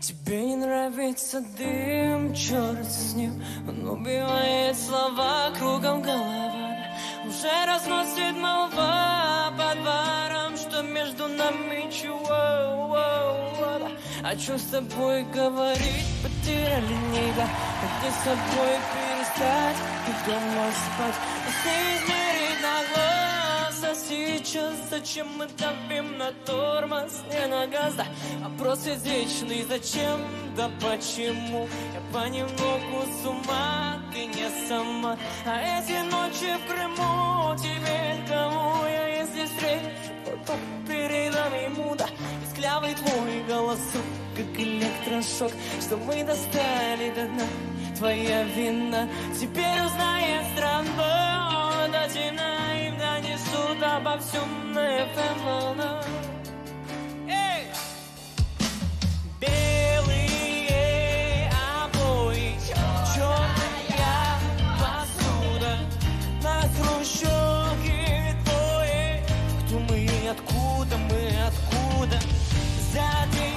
Тебе не нравится дым, черт с ним. Он убивает слова, кругом голова. Уже разносит молва по дворам Что между нами чего А что с тобой говорить, потеряли ника Где с тобой перестать? И дома спать? Если измерить на глаз Сейчас зачем мы давим на тормоз? Не на газ, да. Вопрос извечный, зачем, да почему? Я понемногу с ума, ты не сама. А эти ночи в Крыму Теперь кому я, если встречу? То передам ему, да. Исклявый твой голосок Как электрошок Что мы достали до дна. Твоя вина Теперь узнает обо всем на FM волнах Эй! Белые обои, черная посуда. На хрущевке твои Кто мы, откуда мы, откуда? Задвигаем